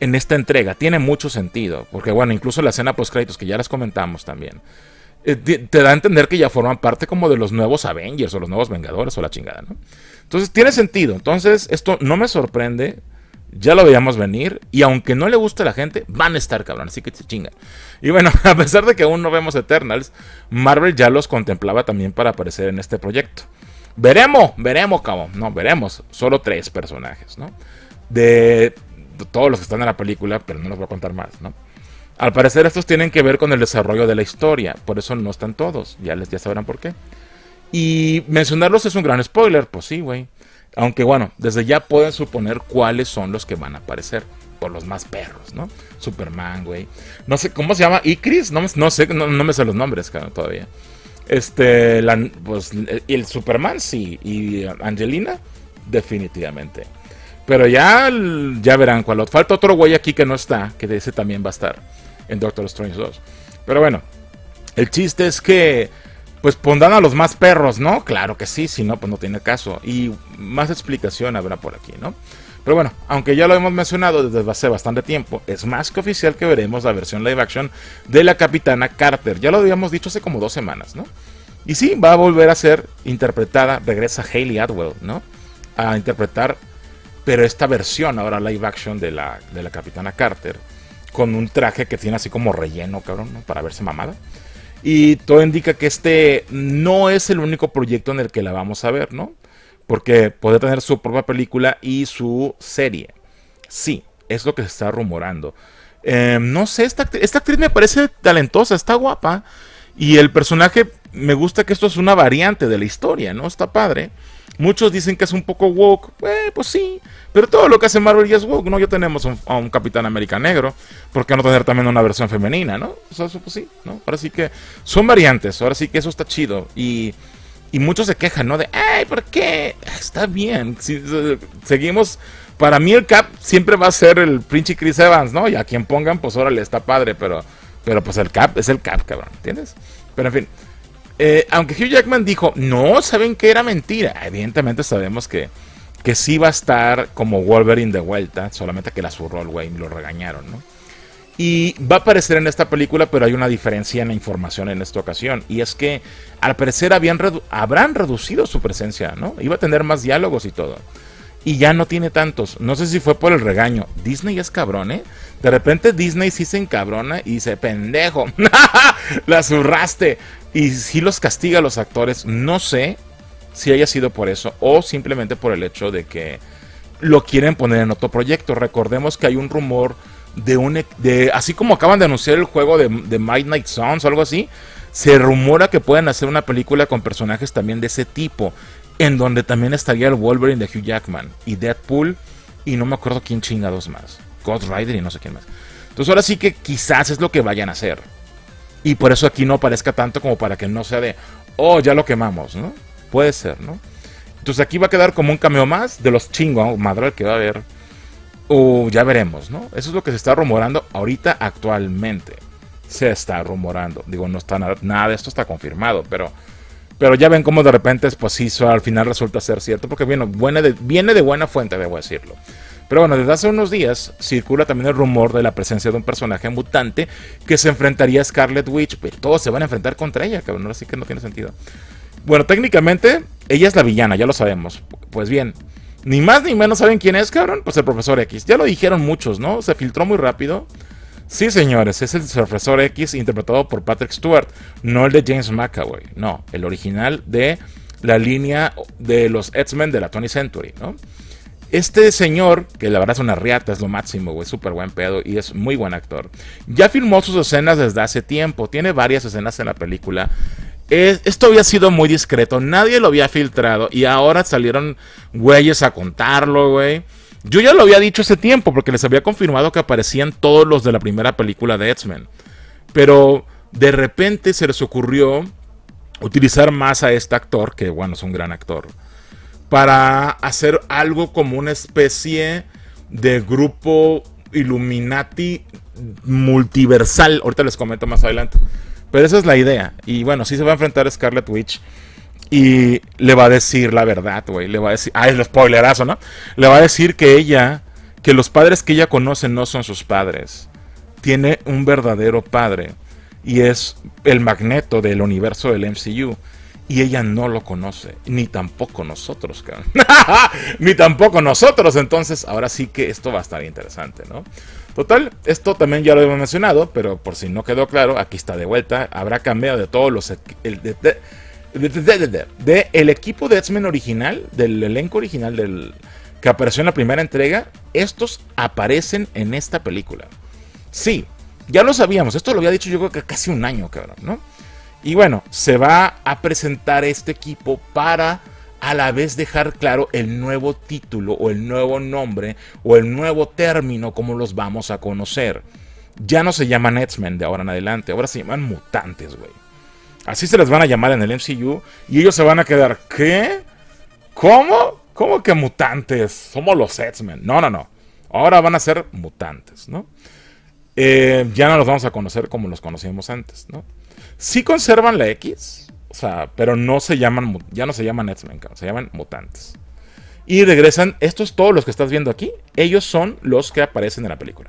en esta entrega. Tiene mucho sentido, porque bueno, incluso la escena post créditos que ya les comentamos también eh, te da a entender que ya forman parte como de los nuevos Avengers o los nuevos Vengadores o la chingada, ¿no? Entonces tiene sentido. Entonces esto no me sorprende. Ya lo veíamos venir. Y aunque no le guste a la gente, van a estar cabrón. Así que se chingan. Y bueno, a pesar de que aún no vemos Eternals, Marvel ya los contemplaba también para aparecer en este proyecto. Veremos, veremos, cabrón. No, veremos. Solo tres personajes, ¿no? De todos los que están en la película, pero no los voy a contar más, ¿no? Al parecer estos tienen que ver con el desarrollo de la historia, por eso no están todos, ya les ya sabrán por qué. Y mencionarlos es un gran spoiler, pues sí, güey. Aunque bueno, desde ya pueden suponer cuáles son los que van a aparecer, por los más perros, ¿no? Superman, güey. No sé, ¿cómo se llama? ¿Icris? No, no sé, no, me sé los nombres, cabrón, todavía. Este, pues, el Superman sí, y Angelina, definitivamente. Pero ya, ya verán cuál. Falta otro güey aquí que no está, que ese también va a estar en Doctor Strange 2. Pero bueno, el chiste es que pues pondrán a los más perros, ¿no? Claro que sí, si no, pues no tiene caso. Y más explicación habrá por aquí, ¿no? Pero bueno, aunque ya lo hemos mencionado desde hace bastante tiempo, es más que oficial que veremos la versión live action de la Capitana Carter. Ya lo habíamos dicho hace como dos semanas, ¿no? Y sí, va a volver a ser interpretada, regresa Hayley Atwell, ¿no? A interpretar, pero esta versión ahora live action de la, de la Capitana Carter con un traje que tiene así como relleno, cabrón, para verse mamada. Y todo indica que este no es el único proyecto en el que la vamos a ver, ¿no? Porque puede tener su propia película y su serie. Sí, es lo que se está rumorando. Eh, no sé, esta, esta actriz me parece talentosa, está guapa. Y el personaje, me gusta que esto es una variante de la historia, ¿no? Está padre. Muchos dicen que es un poco woke, eh, pues sí, pero todo lo que hace Marvel ya es woke, ¿no? Ya tenemos a un Capitán América negro, ¿por qué no tener también una versión femenina, ¿no? eso pues sí, ¿no? Ahora sí que son variantes, ahora sí que eso está chido. Y, y muchos se quejan, ¿no? De, ay, ¿por qué? Está bien, si, seguimos... Para mí el Cap siempre va a ser el Prince Chris Evans, ¿no? Y a quien pongan, pues órale, está padre, pero, pero pues el Cap es el Cap, cabrón, ¿entiendes? Pero en fin, eh, aunque Hugh Jackman dijo, no, saben que era mentira. Evidentemente sabemos que, que sí va a estar como Wolverine de vuelta, solamente que la zurró el güey y lo regañaron, ¿no? Y va a aparecer en esta película, pero hay una diferencia en la información en esta ocasión. Y es que al parecer habían habrán reducido su presencia, ¿no? Iba a tener más diálogos y todo. Y ya no tiene tantos. No sé si fue por el regaño. Disney es cabrón, ¿eh? De repente Disney sí se encabrona y dice, pendejo, la zurraste. Y si los castiga a los actores, no sé si haya sido por eso o simplemente por el hecho de que lo quieren poner en otro proyecto. Recordemos que hay un rumor de un... De, así como acaban de anunciar el juego de, de Midnight Suns o algo así, se rumora que pueden hacer una película con personajes también de ese tipo, en donde también estaría el Wolverine de Hugh Jackman y Deadpool y no me acuerdo quién chingados más. Ghost Rider y no sé quién más. Entonces ahora sí que quizás es lo que vayan a hacer. Y por eso aquí no aparezca tanto como para que no sea de, oh, ya lo quemamos, ¿no? Puede ser, ¿no? Entonces aquí va a quedar como un cameo más de los chingos, madre que va a haber. O ya veremos, ¿no? Eso es lo que se está rumorando ahorita actualmente. Se está rumorando. Digo, no está nada, nada de esto está confirmado, pero pero ya ven cómo de repente pues sí, al final resulta ser cierto, porque viene, buena de, viene de buena fuente, debo decirlo. Pero bueno, desde hace unos días circula también el rumor de la presencia de un personaje mutante que se enfrentaría a Scarlet Witch, pero todos se van a enfrentar contra ella, cabrón, así que no tiene sentido. Bueno, técnicamente ella es la villana, ya lo sabemos. Pues bien, ni más ni menos saben quién es, cabrón, pues el profesor X. Ya lo dijeron muchos, ¿no? Se filtró muy rápido. Sí, señores, es el profesor X interpretado por Patrick Stewart, no el de James McAvoy, no, el original de la línea de los X-Men de la 20th Century, ¿no? Este señor, que la verdad es una riata, es lo máximo, güey, súper buen pedo y es muy buen actor. Ya filmó sus escenas desde hace tiempo, tiene varias escenas en la película. esto había sido muy discreto, nadie lo había filtrado y ahora salieron güeyes a contarlo, güey. Yo ya lo había dicho ese tiempo porque les había confirmado que aparecían todos los de la primera película de X-Men. Pero de repente se les ocurrió utilizar más a este actor, que bueno, es un gran actor para hacer algo como una especie de grupo Illuminati multiversal. Ahorita les comento más adelante. Pero esa es la idea. Y bueno, sí se va a enfrentar a Scarlet Witch. Y le va a decir la verdad, güey. Le va a decir. Ah, es el spoilerazo, ¿no? Le va a decir que ella. Que los padres que ella conoce no son sus padres. Tiene un verdadero padre. Y es el magneto del universo del MCU y ella no lo conoce, ni tampoco nosotros, cabrón. ni tampoco nosotros, entonces ahora sí que esto va a estar interesante, ¿no? Total, esto también ya lo hemos mencionado, pero por si no quedó claro, aquí está de vuelta, habrá cambiado de todos los... El, de, el equipo de X-Men original, del elenco original del, que apareció en la primera entrega, estos aparecen en esta película. Sí, ya lo sabíamos, esto lo había dicho yo creo que casi un año, cabrón, ¿no? Y bueno, se va a presentar este equipo para a la vez dejar claro el nuevo título o el nuevo nombre o el nuevo término como los vamos a conocer. Ya no se llaman X-Men de ahora en adelante, ahora se llaman mutantes, güey. Así se les van a llamar en el MCU y ellos se van a quedar, ¿qué? ¿Cómo? ¿Cómo que mutantes? Somos los X-Men. No, no, no. Ahora van a ser mutantes, ¿no? Eh, ya no los vamos a conocer como los conocíamos antes, ¿no? Sí conservan la X, o sea, pero no se llaman, ya no se llaman X-Men, se llaman mutantes. Y regresan, estos todos los que estás viendo aquí, ellos son los que aparecen en la película.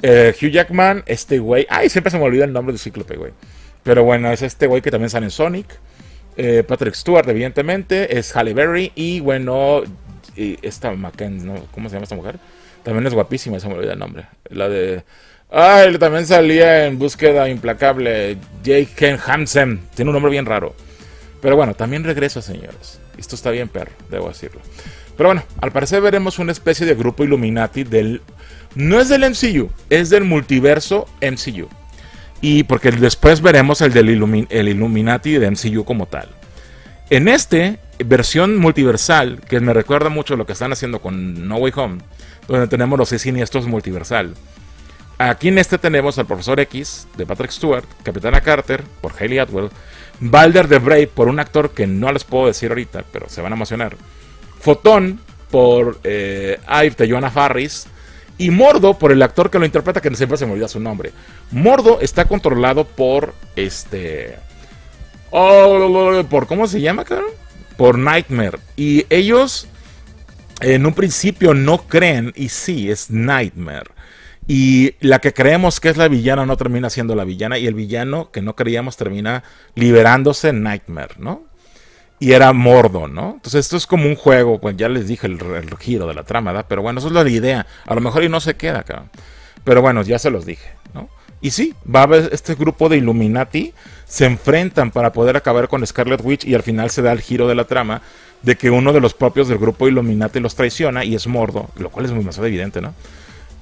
Eh, Hugh Jackman, este güey, ay, siempre se me olvida el nombre de Cíclope, güey. Pero bueno, es este güey que también sale en Sonic. Eh, Patrick Stewart, evidentemente, es Halle Berry y bueno, esta McKenzie, ¿no? ¿cómo se llama esta mujer? También es guapísima, se me olvida el nombre. La de Ah, él también salía en búsqueda implacable. Jake Hansen. Tiene un nombre bien raro. Pero bueno, también regresa, señores. Esto está bien perro, debo decirlo. Pero bueno, al parecer veremos una especie de grupo Illuminati del... No es del MCU, es del multiverso MCU. Y porque después veremos el del el Illuminati de MCU como tal. En este, versión multiversal, que me recuerda mucho lo que están haciendo con No Way Home, donde tenemos los seis siniestros multiversal. Aquí en este tenemos al Profesor X de Patrick Stewart, Capitana Carter por Hayley Atwell, Balder de Brave por un actor que no les puedo decir ahorita, pero se van a emocionar, Fotón por eh, Ive de Joanna Farris y Mordo por el actor que lo interpreta, que siempre se me olvida su nombre. Mordo está controlado por este. Oh, por ¿cómo se llama, cabrón? Por Nightmare. Y ellos en un principio no creen, y sí, es Nightmare. Y la que creemos que es la villana no termina siendo la villana, y el villano que no creíamos termina liberándose Nightmare, ¿no? Y era Mordo, ¿no? Entonces esto es como un juego, pues ya les dije el, giro de la trama, ¿verdad? Pero bueno, eso es la idea. A lo mejor y no se queda, cabrón. Pero bueno, ya se los dije, ¿no? Y sí, va a haber este grupo de Illuminati, se enfrentan para poder acabar con Scarlet Witch y al final se da el giro de la trama de que uno de los propios del grupo Illuminati los traiciona y es Mordo, lo cual es muy más evidente, ¿no?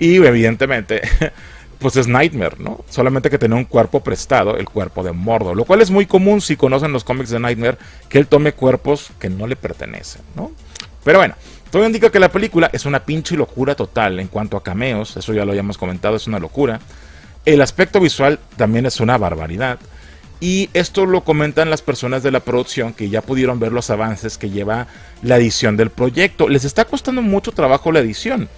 Y evidentemente, pues es Nightmare, ¿no? Solamente que tiene un cuerpo prestado, el cuerpo de Mordo, lo cual es muy común si conocen los cómics de Nightmare, que él tome cuerpos que no le pertenecen, ¿no? Pero bueno, todo indica que la película es una pinche locura total en cuanto a cameos, eso ya lo habíamos comentado, es una locura. El aspecto visual también es una barbaridad. Y esto lo comentan las personas de la producción que ya pudieron ver los avances que lleva la edición del proyecto. Les está costando mucho trabajo la edición,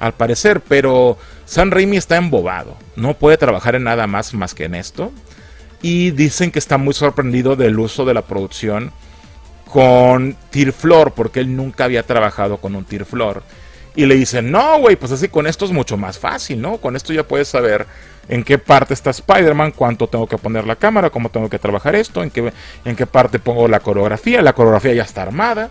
al parecer, pero San Raimi está embobado. No puede trabajar en nada más más que en esto. Y dicen que está muy sorprendido del uso de la producción con Tirflor, porque él nunca había trabajado con un Tirflor. Y le dicen, no, güey, pues así con esto es mucho más fácil, ¿no? Con esto ya puedes saber en qué parte está Spider-Man, cuánto tengo que poner la cámara, cómo tengo que trabajar esto, en qué, en qué parte pongo la coreografía, la coreografía ya está armada.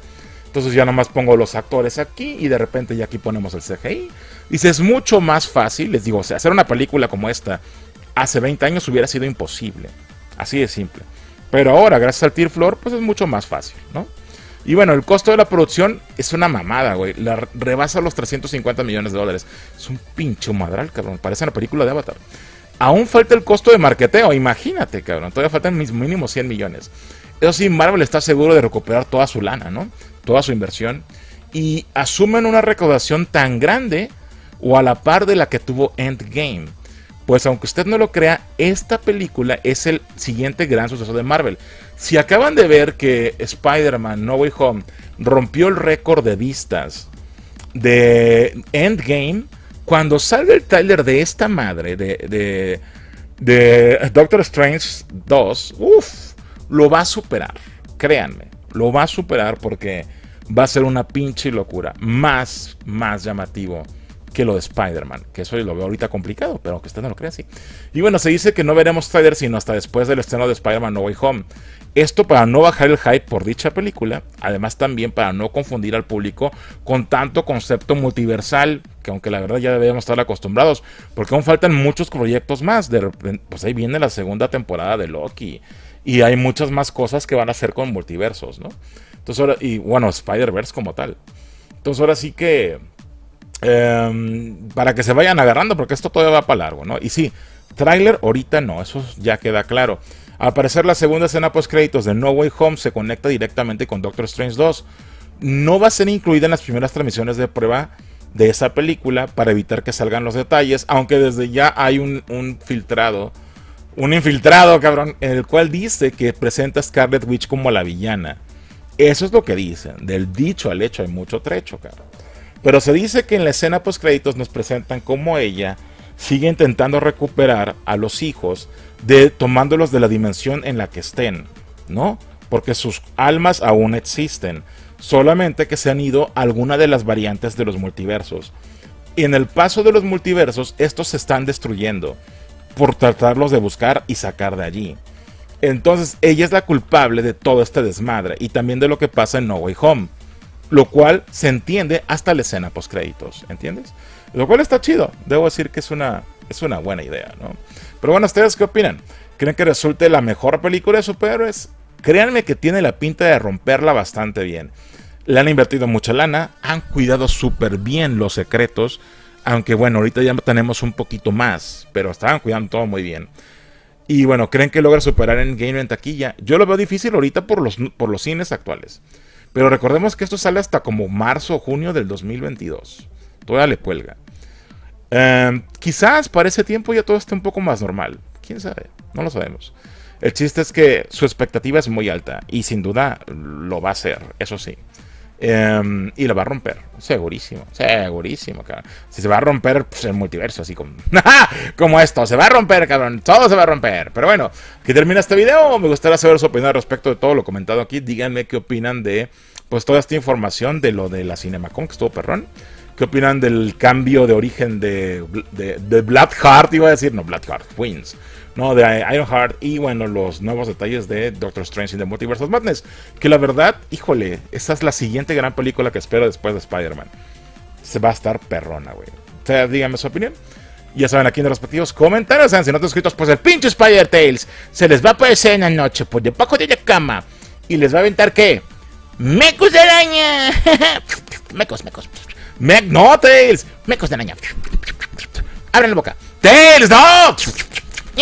Entonces ya nomás pongo los actores aquí y de repente ya aquí ponemos el CGI. Dice, es mucho más fácil, les digo, o sea, hacer una película como esta hace 20 años hubiera sido imposible. Así de simple. Pero ahora, gracias al Tear Floor, pues es mucho más fácil, ¿no? Y bueno, el costo de la producción es una mamada, güey. La rebasa los 350 millones de dólares. Es un pincho madral, cabrón. Parece una película de Avatar. Aún falta el costo de marketeo, imagínate, cabrón. Todavía faltan mis mínimos 100 millones. Eso sí, Marvel está seguro de recuperar toda su lana, ¿no? Toda su inversión. Y asumen una recaudación tan grande o a la par de la que tuvo Endgame. Pues aunque usted no lo crea, esta película es el siguiente gran suceso de Marvel. Si acaban de ver que Spider-Man No Way Home rompió el récord de vistas de Endgame, cuando salga el trailer de esta madre, de, de, Doctor Strange 2, uff, lo va a superar. Créanme, lo va a superar porque va a ser una pinche locura. Más, más llamativo que lo de Spider-Man, que eso lo veo ahorita complicado, pero aunque usted no lo crea así. Y bueno, se dice que no veremos trailer sino hasta después del estreno de Spider-Man No Way Home. Esto para no bajar el hype por dicha película, además también para no confundir al público con tanto concepto multiversal, que aunque la verdad ya debemos estar acostumbrados, porque aún faltan muchos proyectos más. De pues ahí viene la segunda temporada de Loki y hay muchas más cosas que van a hacer con multiversos, ¿no? Entonces ahora, y bueno, Spider-Verse como tal. Entonces ahora sí que, em, para que se vayan agarrando, porque esto todavía va para largo, ¿no? Y sí, tráiler ahorita no, eso ya queda claro. Al parecer la segunda escena post créditos de No Way Home se conecta directamente con Doctor Strange 2. No va a ser incluida en las primeras transmisiones de prueba de esa película para evitar que salgan los detalles, aunque desde ya hay un, filtrado, un infiltrado, cabrón, en el cual dice que presenta a Scarlet Witch como la villana. Eso es lo que dicen. Del dicho al hecho hay mucho trecho, cabrón. Pero se dice que en la escena post créditos nos presentan como ella sigue intentando recuperar a los hijos de tomándolos de la dimensión en la que estén, ¿no? Porque sus almas aún existen, solamente que se han ido a alguna de las variantes de los multiversos. Y en el paso de los multiversos, estos se están destruyendo por tratarlos de buscar y sacar de allí. Entonces, ella es la culpable de todo este desmadre y también de lo que pasa en No Way Home, lo cual se entiende hasta la escena post créditos, ¿entiendes? Lo cual está chido, debo decir que es una, es una buena idea, ¿no? Pero bueno, ¿ustedes qué opinan? ¿Creen que resulte la mejor película de superhéroes? Créanme que tiene la pinta de romperla bastante bien. Le han invertido mucha lana, han cuidado súper bien los secretos, aunque bueno, ahorita ya tenemos un poquito más, pero estaban cuidando todo muy bien. Y bueno, creen que logra superar en Game en taquilla. Yo lo veo difícil ahorita por los, por los cines actuales. Pero recordemos que esto sale hasta como marzo o junio del 2022. Todavía le cuelga. Em, quizás para ese tiempo ya todo esté un poco más normal. ¿Quién sabe? No lo sabemos. El chiste es que su expectativa es muy alta y sin duda lo va a hacer, eso sí. Em, y lo va a romper, segurísimo, segurísimo, cabrón. Si se va a romper pues, el multiverso, así como, como esto, se va a romper, cabrón, todo se va a romper. Pero bueno, que termina este video. Me gustaría saber su opinión respecto de todo lo comentado aquí. Díganme qué opinan de pues toda esta información de lo de la CinemaCon, que estuvo perrón. ¿Qué opinan del cambio de origen de, de, de Blackheart? Iba a decir, no, Blackheart, Queens. No, de Ironheart y bueno, los nuevos detalles de Doctor Strange in the Multiverse of Madness. Que la verdad, híjole, esa es la siguiente gran película que espero después de Spider-Man. Se va a estar perrona, güey. O sea, díganme su opinión. Ya saben, aquí en los respectivos comentarios, si no te escritos, pues el pinche Spider-Tales se les va a aparecer en la noche por debajo de la cama y les va a aventar qué? ¡Mecos de araña! mecos, mecos. no, Tails. Mecos de araña. Abran la boca. ¡Tails, no!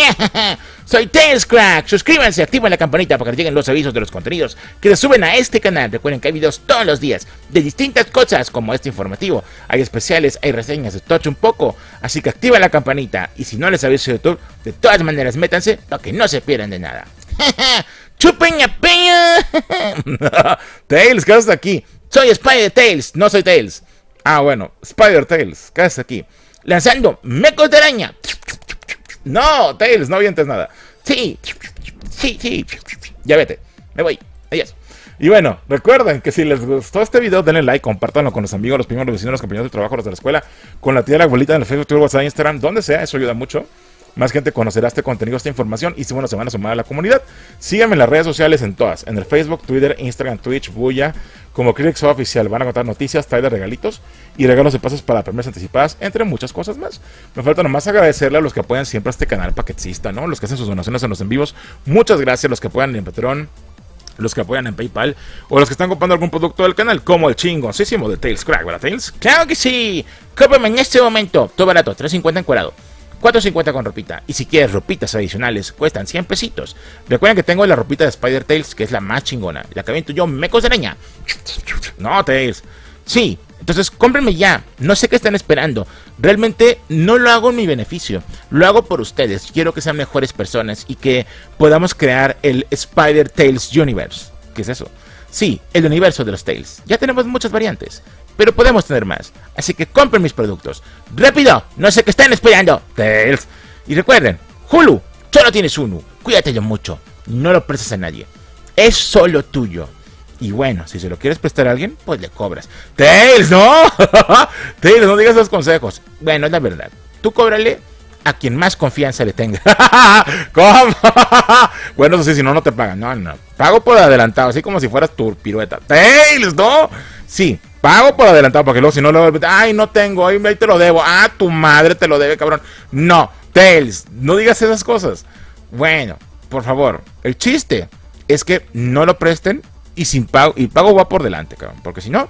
Soy Tails Crack. Suscríbanse, activen la campanita para que lleguen los avisos de los contenidos que se suben a este canal. Recuerden que hay videos todos los días de distintas cosas como este informativo. Hay especiales, hay reseñas de Touch un poco. Así que activa la campanita. Y si no les aviso de YouTube, de todas maneras métanse para que no se pierdan de nada. ¡Chupeña peña! Tails, ¿qué haces aquí? Soy Spider Tails, no soy Tails. Ah, bueno, Spider Tails, ¿qué haces aquí? Lanzando mecos de araña. No, Tails, no avientes nada. Sí, sí, sí. Ya vete. Me voy. Adiós. Y bueno, recuerden que si les gustó este video, denle like, compártanlo con los amigos, los primos, los vecinos, los compañeros de trabajo, los de la escuela, con la tía de la abuelita en el Facebook, Twitter, WhatsApp, Instagram, donde sea, eso ayuda mucho. Más gente conocerá este contenido, esta información y si bueno, se van a sumar a la comunidad. Síganme en las redes sociales en todas, en el Facebook, Twitter, Instagram, Twitch, Buya, como Critics Oficial. Van a contar noticias, de regalitos y regalos de pasos para premios anticipadas, entre muchas cosas más. Me falta nomás agradecerle a los que apoyan siempre a este canal para que exista, ¿no? Los que hacen sus donaciones en los en vivos. Muchas gracias, los que apoyan en Patreon los que apoyan en PayPal o los que están comprando algún producto del canal, como el chingosísimo de Tails Crack, ¿verdad, Tails? ¡Claro que sí! Cómprame en este momento, todo barato, 3.50 encuadrado. 4.50 con ropita. Y si quieres ropitas adicionales, cuestan 100 pesitos. Recuerden que tengo la ropita de Spider Tails, que es la más chingona. La que aviento yo, mecos de araña. No, Tails. Sí, entonces cómprenme ya. No sé qué están esperando. Realmente no lo hago en mi beneficio. Lo hago por ustedes. Quiero que sean mejores personas y que podamos crear el Spider Tails Universe. ¿Qué es eso? Sí, el universo de los Tails. Ya tenemos muchas variantes pero podemos tener más. Así que compren mis productos. ¡Rápido! No sé qué están esperando. Tails. Y recuerden, Hulu, solo tienes uno. Cuídate mucho. No lo prestes a nadie. Es solo tuyo. Y bueno, si se lo quieres prestar a alguien, pues le cobras. Tails, no. Tails, no digas esos consejos. Bueno, es la verdad. Tú cóbrale a quien más confianza le tenga. ¿Cómo? bueno, eso sí, si no, no te pagan. No, no. Pago por adelantado, así como si fueras tu pirueta. Tails, no. Sí, Pago por adelantado, porque luego si no lo ay, no tengo, ahí te lo debo. Ah, tu madre te lo debe, cabrón. No, Tails, no digas esas cosas. Bueno, por favor, el chiste es que no lo presten y sin pago, y pago va por delante, cabrón. Porque si no,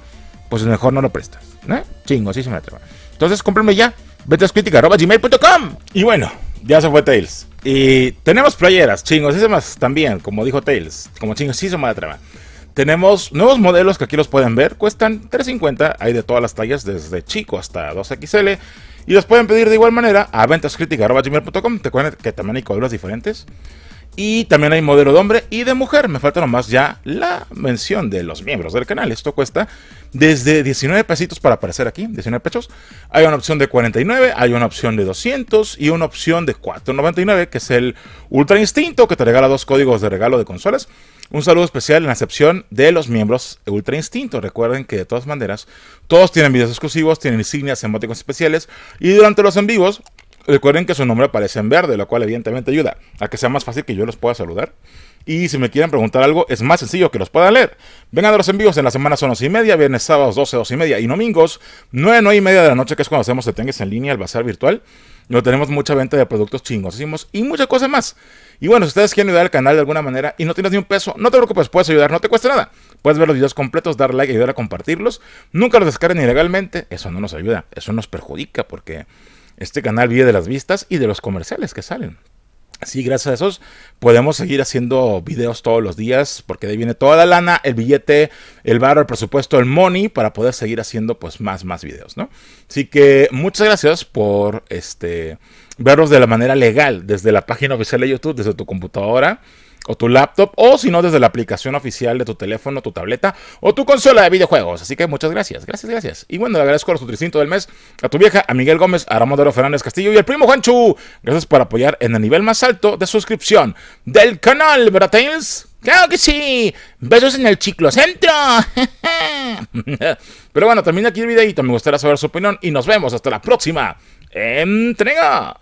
pues mejor no lo prestas. ¿eh? Chingo, sí se me atreva. Entonces, cómprenme ya. Vete a gmail.com. Y bueno, ya se fue Tails. Y tenemos playeras, chingos, más también, como dijo Tails. Como chingos, sí se me atreva. Tenemos nuevos modelos que aquí los pueden ver, cuestan 3.50, hay de todas las tallas, desde chico hasta 2XL. Y los pueden pedir de igual manera a ventascritica.com. Te cuento que también hay colores diferentes. Y también hay modelo de hombre y de mujer. Me falta nomás ya la mención de los miembros del canal. Esto cuesta desde 19 pesitos para aparecer aquí, 19 pechos. Hay una opción de 49, hay una opción de 200 y una opción de 499, que es el Ultra Instinto, que te regala dos códigos de regalo de consolas. Un saludo especial en la excepción de los miembros Ultra Instinto. Recuerden que de todas maneras, todos tienen videos exclusivos, tienen insignias, emóticos especiales y durante los en vivos Recuerden que su nombre aparece en verde, lo cual evidentemente ayuda a que sea más fácil que yo los pueda saludar. Y si me quieren preguntar algo, es más sencillo que los puedan leer. Vengan a los envíos en la semana son 11 y media, viernes, sábados 12, 12 y media y domingos 9, 9 y media de la noche, que es cuando hacemos el tengues en línea, el bazar virtual. No tenemos mucha venta de productos chingosísimos y muchas cosas más. Y bueno, si ustedes quieren ayudar al canal de alguna manera y no tienes ni un peso, no te preocupes, puedes ayudar, no te cuesta nada. Puedes ver los videos completos, dar like ayudar a compartirlos. Nunca los descarguen ilegalmente, eso no nos ayuda, eso nos perjudica porque este canal vive de las vistas y de los comerciales que salen. Así, gracias a esos podemos seguir haciendo videos todos los días, porque de ahí viene toda la lana, el billete, el bar, el presupuesto, el money, para poder seguir haciendo pues más, más videos, ¿no? Así que muchas gracias por este verlos de la manera legal, desde la página oficial de YouTube, desde tu computadora o tu laptop, o si no, desde la aplicación oficial de tu teléfono, tu tableta o tu consola de videojuegos. Así que muchas gracias, gracias, gracias. Y bueno, le agradezco a los 300 del mes, a tu vieja, a Miguel Gómez, a Ramón Fernández Castillo y al primo Juanchu. Gracias por apoyar en el nivel más alto de suscripción del canal, ¿verdad, Tails? ¡Claro que sí! ¡Besos en el chiclo centro! Pero bueno, termina aquí el videito. Me gustaría saber su opinión y nos vemos hasta la próxima entrega.